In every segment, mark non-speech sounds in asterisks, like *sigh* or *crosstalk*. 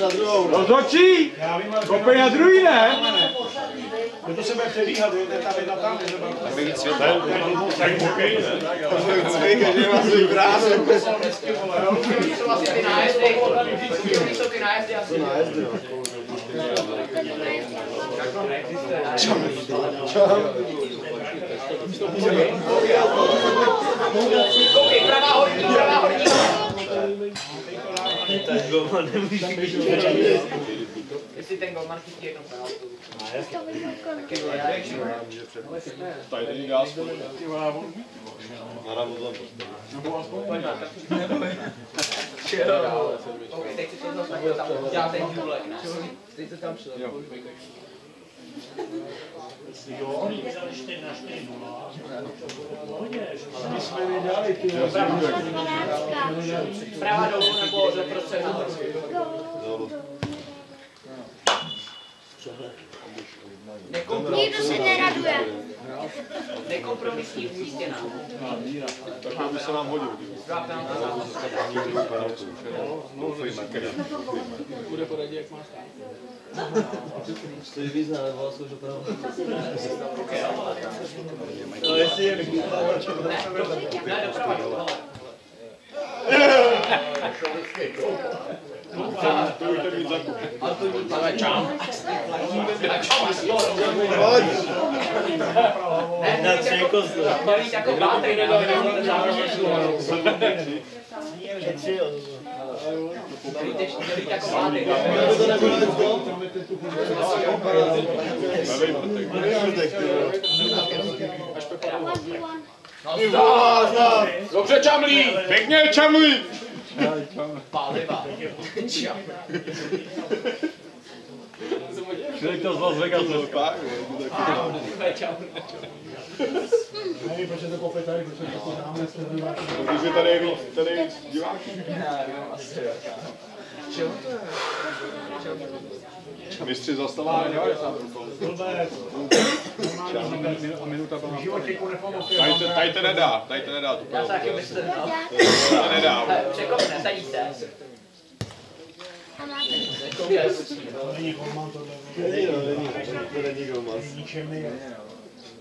na druhou. Rozhodčí! Kopej na druhý, ne? Kdo to se bude přebíhat, jo? To je tam jedna tam, je to Tak hokej, ne? Cvejka, že má svůj bránu. Jsou asi ty nájezdy. Jsou ty nájezdy asi. Nájezdy, no. Koukej, pravá Jestli ten golman chytí jednou penaltu. Tady ten gás. Na ramu tam Koukej, teď si to zase tam udělá ten důlek. Teď to tam šlo. My jsme vydali, ty jo. Prava dolů nebo doprostřed nahoru. Nikdo se neraduje. Nekompromisní umístěná. Tak by se nám hodil. Dva penalty. Stojí víc na levo, jsou že pravo. Ne, doprava dolů. Budete mít za Dobře, Čamlí! Pěkně, Čamlí! Páliva. Čám. Člověk to z Las Vegas dneska. Nevím, proč je to kopy tady, protože to dáme se vyváží. Protože tady je víc, tady je víc diváků. Mistři zastavování 90 Vůbec. A minuta byla. V životě jako nepamatuje. Tady to, tady to nedá, tady to nedá. To Já to taky myslím, no. *laughs* to nedá. Překopne, není tohle. Není, no, není. To není golman. Ničemný.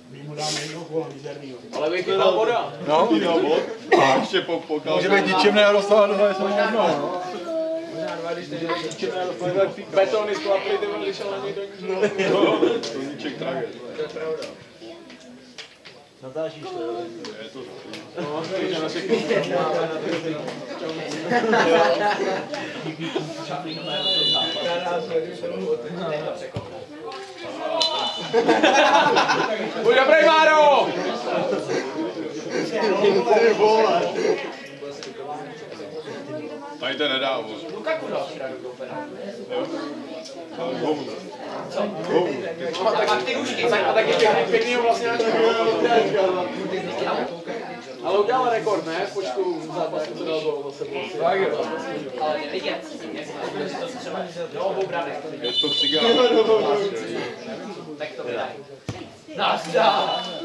My mu dáme jednoho kola mizernýho. Ale vychytal voda. No, dal bod. A ještě po, po Může být ničím nedostává do hlavy samo jedno. Betony sklapli, ty když šel na něj do No, Koníček trage. Natáčíš to, jo? Je to... Buď dobrý, Máro! Ty vole. Tady to nedá, vole. Lukaku dal včera do a ty rušky, A taky pěkný, vlastně Ale udělal rekord, ne? V počtu zápasů, co dal gol za sebou. Tak jo. ale vidět. Do obou branek. Je to cigán. Tak to vydaj. Nazdar.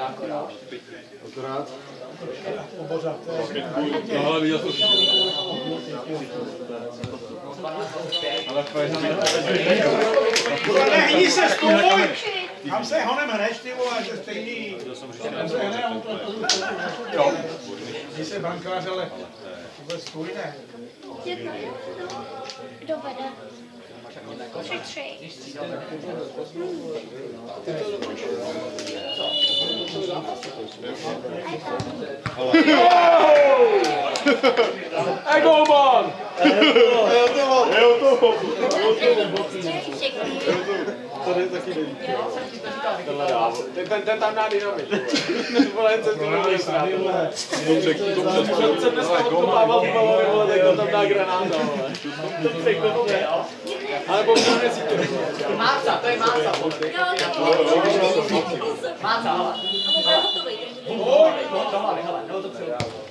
akorát. Akorát. Obořat. No ale viděl Nehni se stůj! Kam se honem hneš, ty vole, že stejný. Tam se hne, on to Jo. Ty se brankář, ale vůbec stůj ne. Kdo vede? Tři, tři. Egolman! Tady taky neví. Ten, tam dá dynamit. Vole, se to nebude strát. Dobře, dobře. Jsem to tam dá granáta. To jo. Ale bohužel nesíte. Máca, to je máca. Máca, ale. Dohromady, hele. Bylo to přeloženo.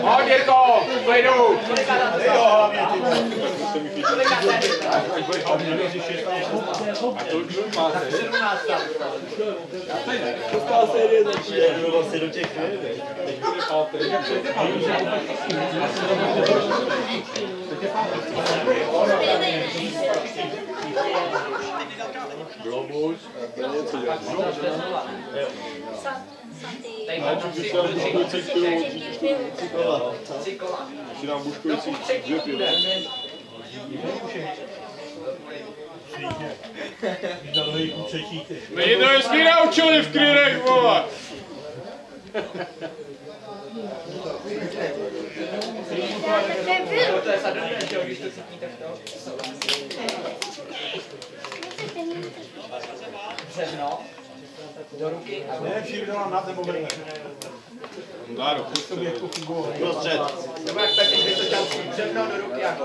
Pojď, Jirko, klidu. Šestá série začíná. Jdeme vlastně do těch ne, Globus. Tady mám tři, tři, tři kola. Si nám buškující dvě piva. Lidi to hezky naučili v krýrech, vole. To je sadrné, že když to cítíte v to. Do ruky a Nejlepší by dala na nebo vedle. Dáro, To by jako fungovalo. prostřed. Nebo jak Petr by to břevno do ruky a